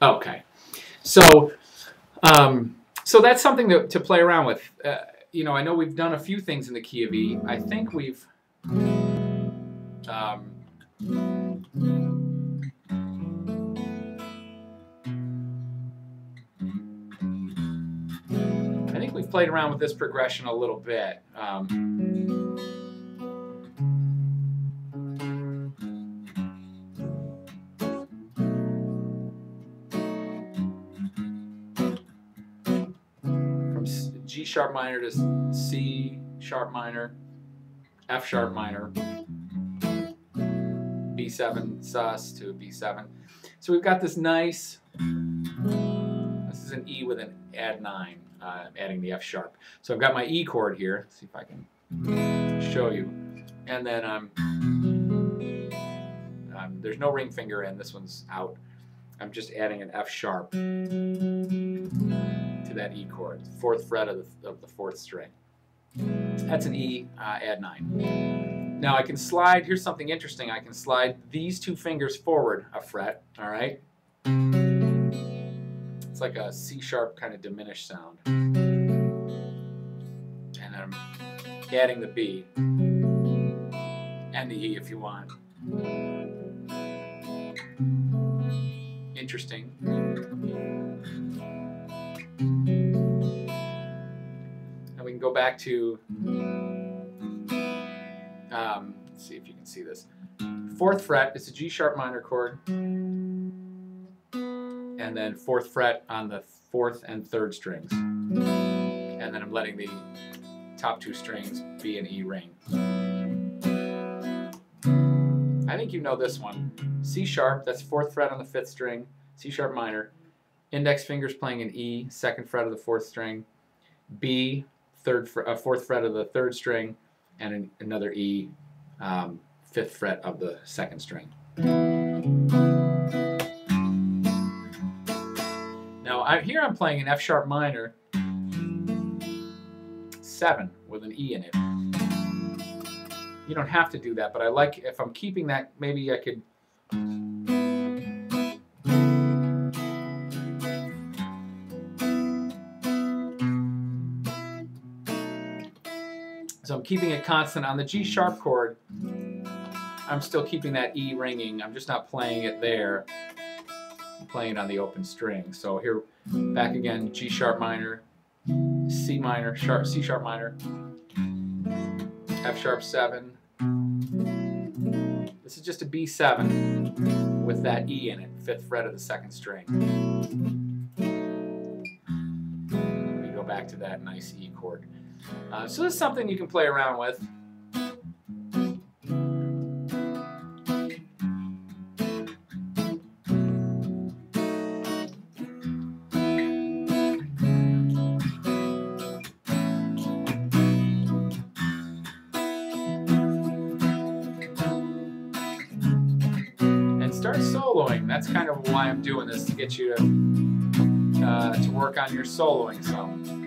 Okay. So, um, so that's something to, to play around with. Uh, you know, I know we've done a few things in the key of E. I think we've. Um, I think we've played around with this progression a little bit. Um, sharp minor to C sharp minor, F sharp minor, B7 sus to B7. So we've got this nice, this is an E with an add 9, uh, adding the F sharp. So I've got my E chord here. Let's see if I can show you. And then um, um, there's no ring finger and this one's out. I'm just adding an F sharp to that E chord, fourth fret of the, of the fourth string. That's an E, uh, add 9. Now I can slide, here's something interesting, I can slide these two fingers forward a fret, all right? It's like a C sharp kind of diminished sound. And I'm adding the B and the E if you want. Interesting. And we can go back to, um, let's see if you can see this. Fourth fret, it's a G sharp minor chord. And then fourth fret on the fourth and third strings. And then I'm letting the top two strings be an E ring. I think you know this one. C sharp, that's fourth fret on the fifth string, C sharp minor. Index fingers playing an E, second fret of the fourth string. B, third fr- uh, fourth fret of the third string, and an, another E, um, fifth fret of the second string. Now I, here I'm playing an F sharp minor, seven with an E in it. You don't have to do that, but I like if I'm keeping that, maybe I could. So I'm keeping it constant on the G sharp chord. I'm still keeping that E ringing. I'm just not playing it there. I'm playing on the open string. So here, back again, G sharp minor, C minor, sharp, C sharp minor, F sharp 7. This is just a B7 with that E in it, fifth fret of the second string. We go back to that nice E chord. Uh, so this is something you can play around with. Start soloing. That's kind of why I'm doing this to get you to uh, to work on your soloing some.